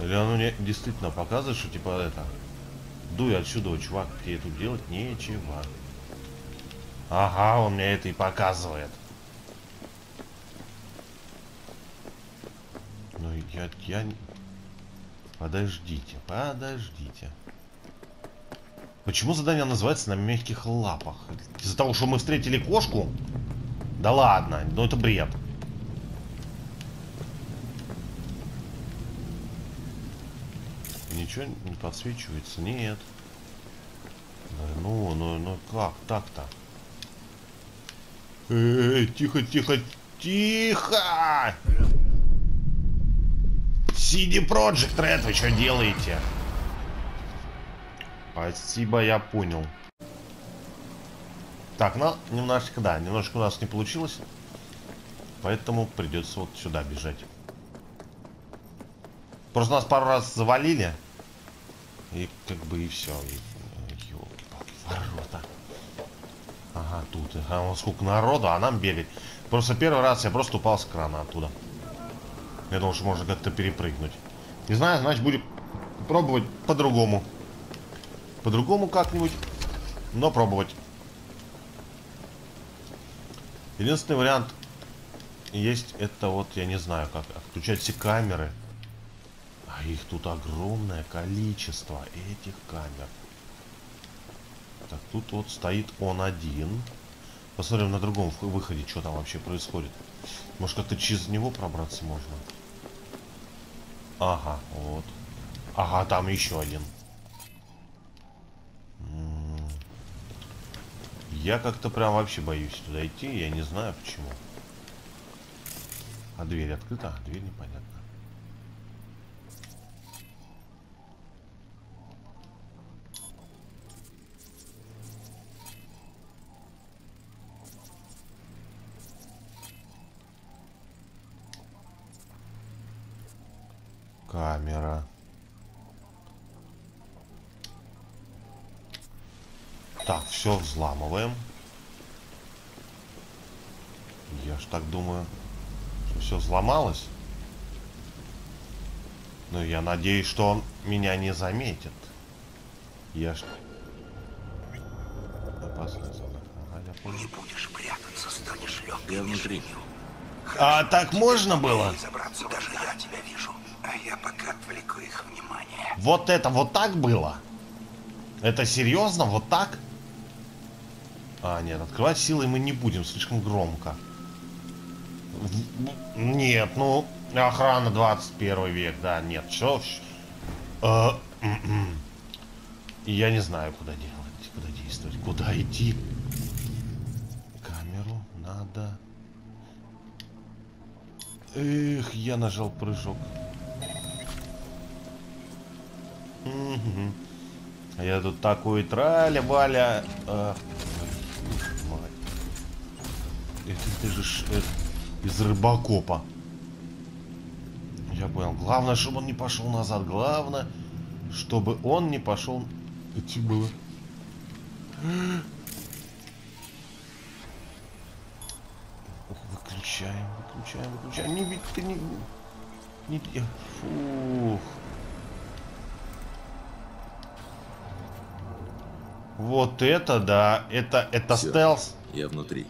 Или оно мне действительно показывает, что типа это... Дуй отсюда, чувак, тебе тут делать нечего. Ага, он мне это и показывает. Ну, я... я... Подождите, подождите. Почему задание называется на мягких лапах? Из-за того, что мы встретили кошку? Да ладно, ну это бред. Ничего не подсвечивается? Нет. Ну, ну, ну как так-то? Эй, тихо, тихо, тихо! CD Project Red, вы что делаете? Спасибо, я понял. Так, ну, немножечко, да, немножко у нас не получилось. Поэтому придется вот сюда бежать. Просто нас пару раз завалили. И как бы и все. Елки-палки, ворота. Ага, тут. А вот сколько народу, а нам бегать. Просто первый раз я просто упал с крана оттуда. Я думал, что можно как-то перепрыгнуть. Не знаю, значит будем пробовать по-другому. По-другому как-нибудь, но пробовать. Единственный вариант есть, это вот, я не знаю, как отключать все камеры. А их тут огромное количество, этих камер. Так, тут вот стоит он один. Посмотрим на другом выходе, что там вообще происходит. Может, как-то через него пробраться можно? Ага, вот. Ага, там еще один. Я как-то прям вообще боюсь туда идти, я не знаю почему. А дверь открыта? А, дверь непонятно. Камера. Так, все взламываем. Я ж так думаю, что все взломалось. Но я надеюсь, что он меня не заметит. Я ж... Опасный Ага, я понял. Не будешь прятаться, станешь легкой Я внутри. А так можно было? Забраться даже я тебя вижу. А я пока отвлеку их внимание. Вот это вот так было? Это серьезно? Вот так? А, нет, открывать силой мы не будем, слишком громко. Нет, ну, охрана 21 век, да, нет, все. А, м-м. я не знаю, куда делать, куда действовать, куда идти. Камеру надо... Эх, я нажал прыжок. Угу. Я тут такой траля-валя. Это ты же это, из рыбакопа. Я понял. Главное, чтобы он не пошел назад. Главное, чтобы он не пошел... Это было. Выключаем, выключаем, выключаем. Не ведь ты не... не... Фух. Вот это да, это, это Всё. стелс. Я внутри.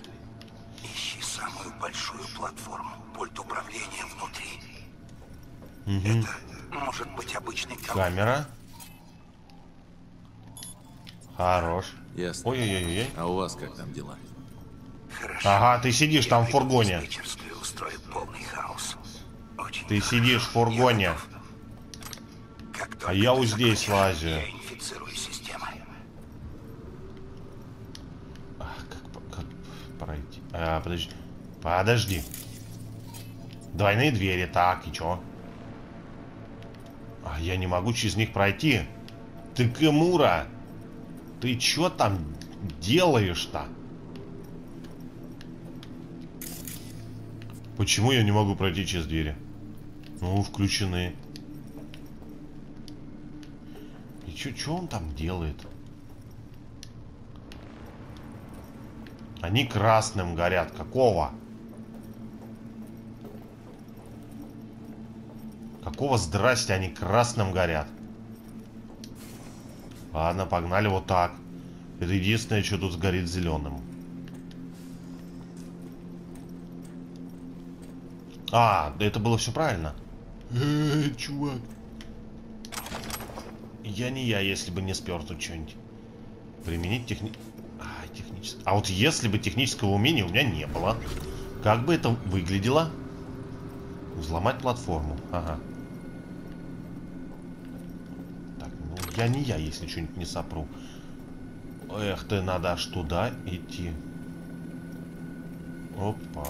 Большую платформу. Пульт управления внутри. Мгм. Это может быть обычный комп. Камера. Хорош. Ясно. Ой-ой-ой. А у вас как там дела? Хорошо. Ага, ты сидишь там в Я фургоне. в диспетчерскую, устрою полный хаос. Очень Ты хорошо. сидишь в фургоне. Я. Как только я вот здесь лазю. Я инфицирую систему. Ах, как, по- как пройти? А, подожди. Подожди. Двойные двери, так, и чё? А я не могу через них пройти. Ты Кэмура! Ты чё там делаешь-то? Почему я не могу пройти через двери? Ну, включены. И чё, чё он там делает? Они красным горят. Какого? Какого здрасте они красным горят? Ладно, погнали вот так. Это единственное, что тут сгорит зеленым. А, да это было все правильно. Эй, чувак. Я не я, если бы не спер тут что-нибудь. Применить техни... А, техническое... А вот если бы технического умения у меня не было, как бы это выглядело? Взломать платформу. Ага. Так, ну я не я, если что-нибудь не сопру. Эх ты, надо аж туда идти. Опа.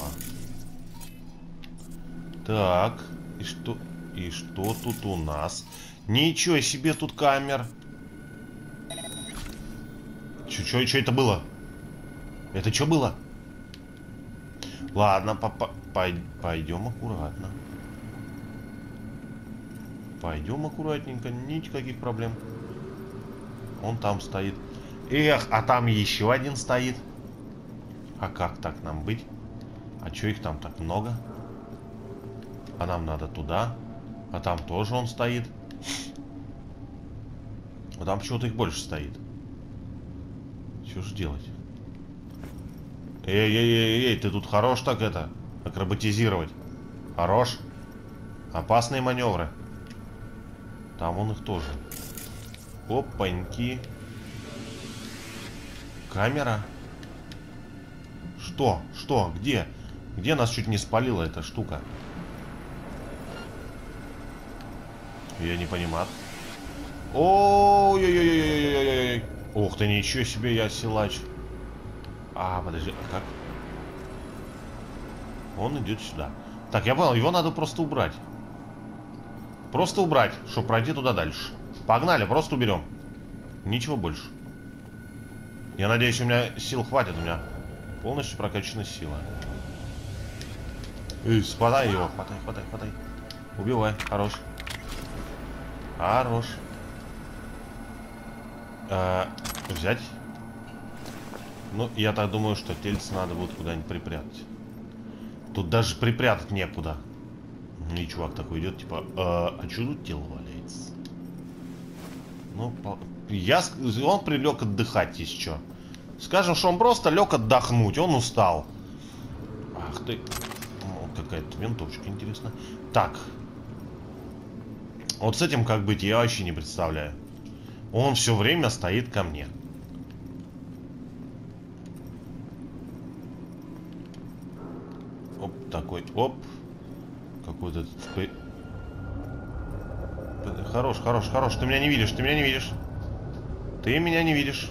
Так, и что... И что тут у нас? Ничего себе тут камер. Че, че, это было? Это что было? Ладно, папа, пой, пойдем аккуратно. Пойдем аккуратненько, никаких проблем. Он там стоит. Эх, а там еще один стоит. А как так нам быть? А что их там так много? А нам надо туда. А там тоже он стоит. А там почему-то их больше стоит. Что же делать? Эй-эй-эй-эй, ты тут хорош так это, акробатизировать. Хорош. Опасные маневры. Там он их тоже. Опаньки. Камера. Что? Что? Где? Где нас чуть не спалила эта штука? Я не понимаю. Ой-ой-ой-ой-ой-ой-ой. Ух ты, ничего себе, я силач. А, подожди, а как? Он идет сюда. Так, я понял, его надо просто убрать. Просто убрать, чтобы пройти туда дальше. Погнали, просто уберем. Ничего больше. Я надеюсь, у меня сил хватит. У меня полностью прокачана сила. Эй, хватай его, хватай, хватай, хватай. Убивай, хорош. Хорош. А, взять. Ну, я так думаю, что тельце надо будет куда-нибудь припрятать. Тут даже припрятать некуда. И чувак такой идет, типа, а, а что тут валяется? Ну, я... он прилег отдыхать, что. Скажем, что он просто лег отдохнуть, он устал. Ах ты... Какая-то винтовочка, интересно. Так. Вот с этим как быть, я вообще не представляю. Он все время стоит ко мне. Оп, такой, оп. Какой-то... Хорош, хорош, хорош. Ты меня не видишь, ты меня не видишь. Ты меня не видишь.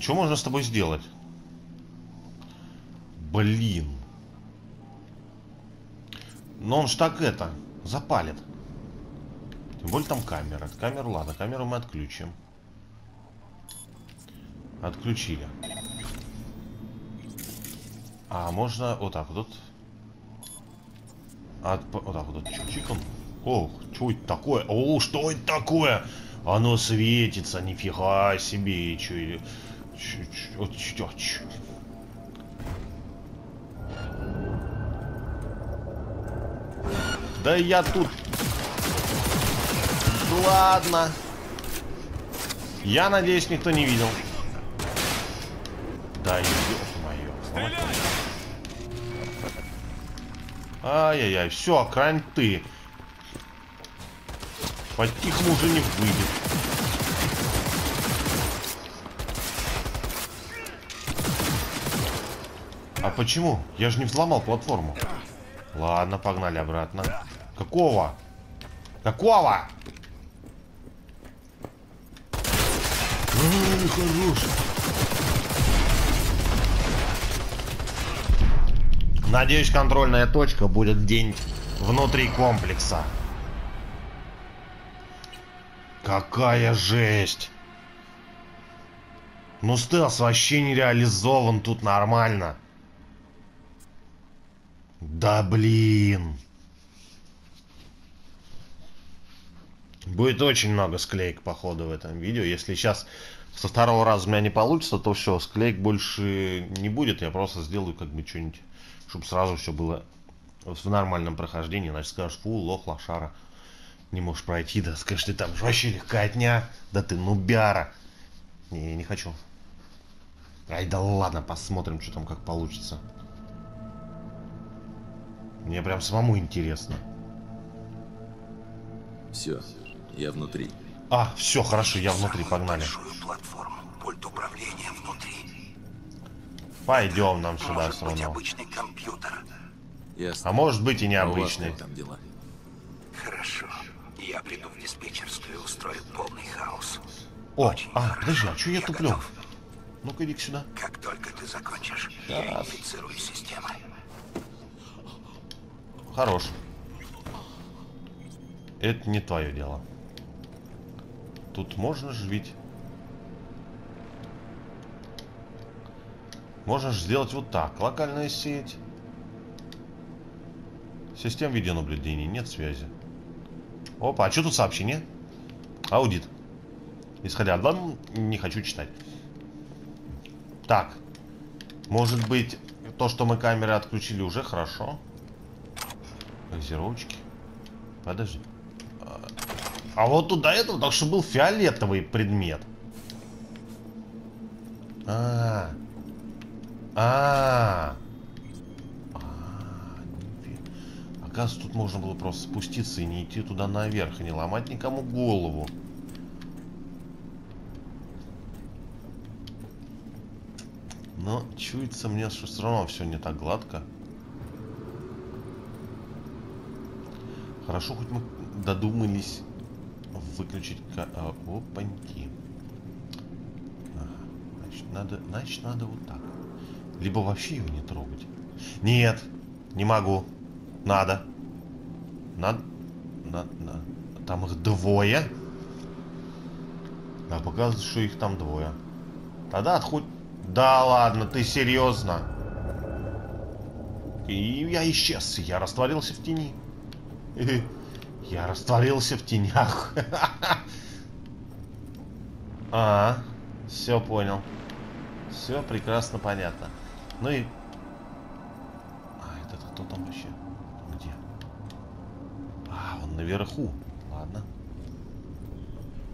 Что можно с тобой сделать? Блин. Но он ж так это, запалит. Тем более там камера. Камеру, ладно, камеру мы отключим. Отключили. А можно вот так вот. От, вот так вот чик-чиком. Ох, что это такое? О, что это такое? Оно светится, нифига себе. Че, че, че, че, че. Да я тут Ладно. Я надеюсь, никто не видел. Да, ёб мое. Ай-яй-яй, все, крань ты. По-тихому уже не выйдет. А почему? Я же не взломал платформу. Ладно, погнали обратно. Какого? Какого? Ай, хорош. Надеюсь, контрольная точка будет где внутри комплекса. Какая жесть. Ну, стелс вообще не реализован тут нормально. Да блин. Будет очень много склеек, походу, в этом видео. Если сейчас со второго раза у меня не получится, то все, склейк больше не будет. Я просто сделаю как бы что-нибудь, чтобы сразу все было в нормальном прохождении. Значит, скажешь, фу, лох, лошара. Не можешь пройти, да скажешь, ты там же вообще легкотня. Да ты нубяра. Не, не хочу. Ай, да ладно, посмотрим, что там как получится. Мне прям самому интересно. Все, я внутри. А, все, хорошо, я внутри, погнали. Платформу. Пульт управления внутри. Пойдем нам сюда Может все равно. обычный компьютер. Ясно. А может быть и необычный. как там дела? Хорошо. Я приду в диспетчерскую и устрою полный хаос. О, Очень а, хорошо. подожди, а что я Я туплю? Ну-ка иди сюда. Как только ты закончишь, я инфицирую системы. Хорош. Это не твое дело. Тут можно жить. Можешь сделать вот так. Локальная сеть. Систем видеонаблюдения. Нет связи. Опа, а что тут сообщение? Аудит. Исходя от данных, не хочу читать. Так. Может быть, то, что мы камеры отключили, уже хорошо. Газировочки. Подожди. А, а вот тут до этого так что был фиолетовый предмет. А. А. А, Оказывается, тут можно было просто спуститься и не идти туда наверх, и не ломать никому голову. Но чуется мне, что все равно все не так гладко. Хорошо, хоть мы додумались выключить... ка- а, Опаньки. Ага, Значит, надо, значит, надо вот так. Либо вообще его не трогать. Нет, не могу. Надо. Надо. Надо. Там их двое. А показывает, что их там двое. Тогда отходь. Да ладно, ты серьезно? И я исчез. Я растворился в тени. [laughs] Я растворился в тенях. [laughs] А, все понял. Все прекрасно понятно. Ну и... А, это кто там вообще? Наверху. Ладно.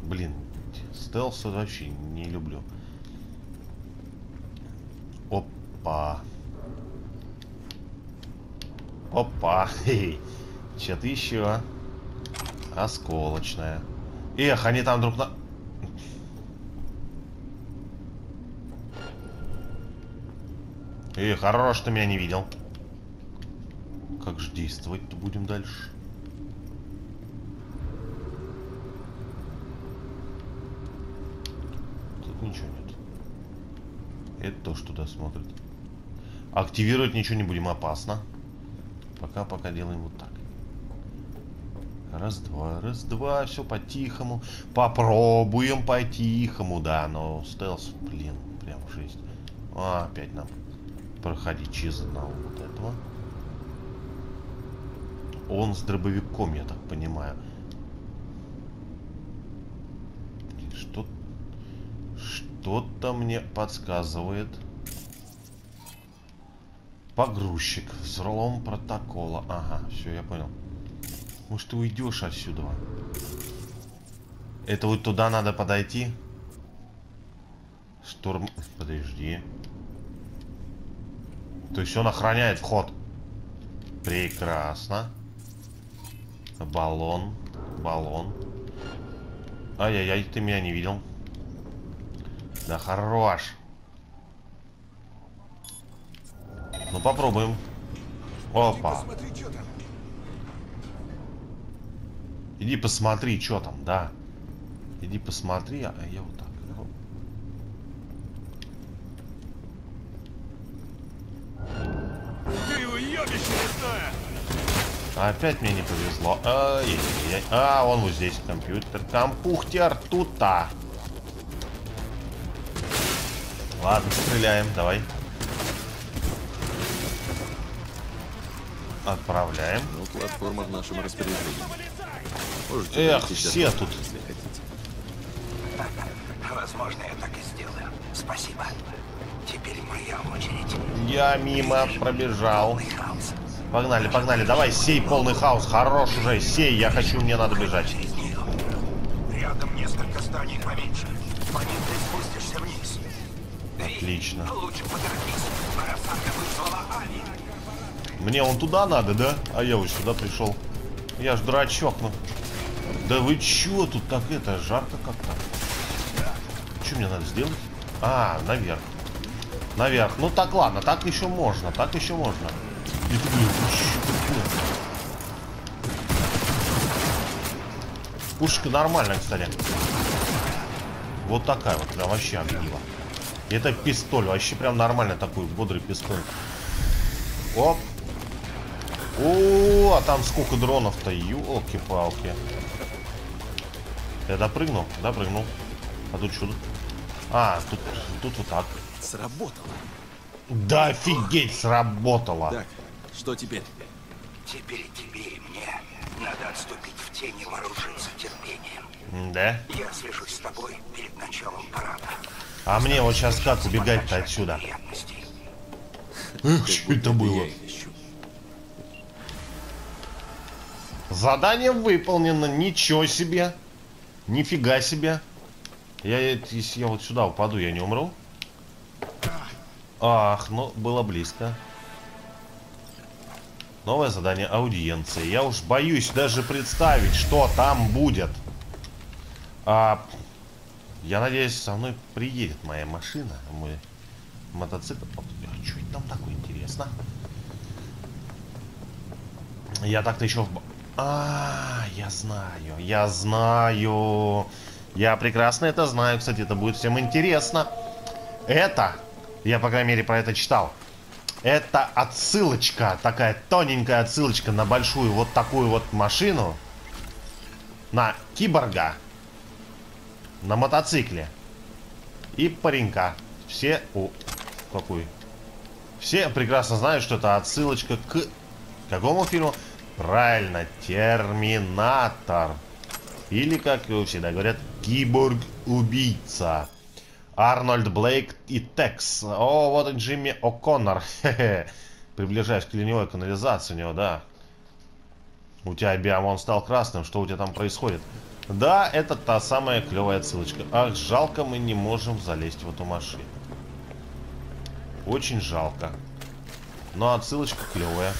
Блин, стелс вообще не люблю. Опа. Опа. Что-то еще. Осколочная. Эх, они там друг на... Эх, хорош, ты меня не видел. Как же действовать-то будем дальше? Тут ничего нет. Это тоже туда смотрит. Активировать ничего не будем, опасно. Пока, пока делаем вот так. Раз, два, раз, два, все по-тихому. Попробуем по-тихому, да, но стелс, блин, прям жесть. А, опять нам проходить через одного вот этого. Он с дробовиком, я так понимаю. Что... Что-то мне подсказывает. Погрузчик. Взлом протокола. Ага, все, я понял. Может, ты уйдешь отсюда? Это вот туда надо подойти? Шторм... Подожди. То есть он охраняет вход. Прекрасно. Баллон. Баллон. Ай-яй-яй, ты меня не видел. Да хорош. Ну попробуем. Опа. Иди посмотри, что там, да. Иди посмотри, а я вот так. Опять мне не повезло. Ай-яй-яй. А, он вот здесь компьютер. Компухтер тут-то. Ладно, стреляем, давай. Отправляем. Ну, платформа в нашем распоряжении. Можете Эх, все тут. Если хотите. Возможно, я так и сделаю. Спасибо. Теперь моя очередь. Я мимо пробежал. Погнали, погнали. Давай, сей полный хаос. Хорош уже, сей. Я хочу, мне надо бежать. Рядом несколько зданий поменьше. Отлично. Мне он туда надо, да? А я вот сюда пришел. Я ж дурачок, ну. Да вы чё тут так это, жарко как-то. Что мне надо сделать? А, наверх. Наверх. Ну так ладно, так еще можно, так еще можно. И ты, блин? Пушка нормальная, кстати. Вот такая вот, прям вообще огниво. Это пистоль, вообще прям нормально такой, бодрый пистоль. Оп. О, а там сколько дронов-то, елки-палки. Я допрыгнул? Допрыгнул. А тут что? А, тут, тут вот так. Сработало. Да офигеть, сработало. Так, что теперь? Теперь тебе и мне надо отступить в тени и вооружиться терпением. Да? Я свяжусь с тобой перед началом парада. А мне вот сейчас как убегать-то отсюда? Эх, что это бы было? Задание выполнено, ничего себе. Нифига себе. Я, если я вот сюда упаду, я не умру? Ах, ну, было близко. Новое задание аудиенции. Я уж боюсь даже представить, что там будет. А, я надеюсь, со мной приедет моя машина, мой мотоцикл. Что это там такое интересно? Я так-то еще в... А, я знаю, я знаю. Я прекрасно это знаю, кстати, это будет всем интересно. Это, я, по крайней мере, про это читал. Это отсылочка, такая тоненькая отсылочка на большую вот такую вот машину. На киборга. На мотоцикле. И паренька. Все... О, какой? Все прекрасно знают, что это отсылочка к... Какому фильму? Правильно, Терминатор. Или, как всегда говорят, Киборг-убийца. Арнольд Блейк и Текс. О, вот и Джимми О'Коннор. Хе-хе. Приближаясь к ленивой канализации у него, да. У тебя биомон стал красным. Что у тебя там происходит? Да, это та самая клевая отсылочка. Ах, жалко, мы не можем залезть в эту машину. Очень жалко. Но отсылочка клевая.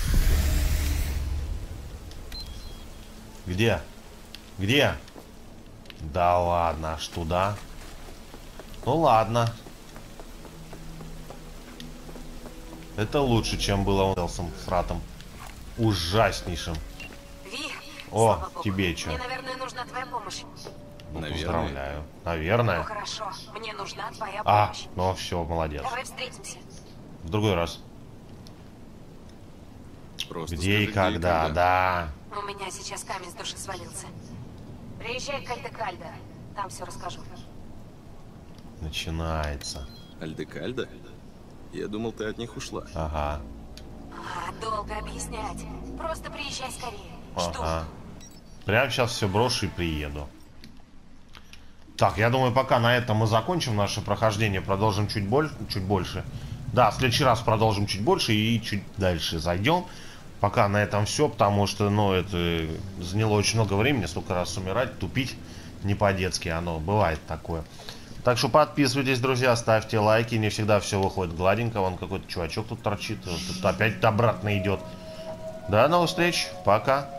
Где? Где? Да ладно, аж туда. Ну ладно. Это лучше, чем было Элсом с Ратом. Ужаснейшим. О, тебе чё? Мне, наверное, нужна твоя помощь. Ну, Наверное. поздравляю. Ну Наверное. хорошо, мне нужна твоя А, помощь. ну все, молодец. Давай встретимся. В другой раз. Просто Где и скажи, когда, да. У меня сейчас камень с души свалился. Приезжай к Альдекальдо, там все расскажу. Начинается. Альдекальда? Я думал, ты от них ушла. Ага. А, долго объяснять. Просто приезжай скорее. Жду. Ага. Прям сейчас все брошу и приеду. Так, я думаю, пока на этом мы закончим наше прохождение. Продолжим чуть, боль... чуть больше. Да, в следующий раз продолжим чуть больше и чуть дальше зайдем. Пока на этом все, потому что, ну, это заняло очень много времени. Столько раз умирать, тупить не по-детски. Оно бывает такое. Так что подписывайтесь, друзья, ставьте лайки. Не всегда все выходит гладенько. Вон какой-то чувачок тут торчит. Тут опять обратно идет. До новых встреч. Пока.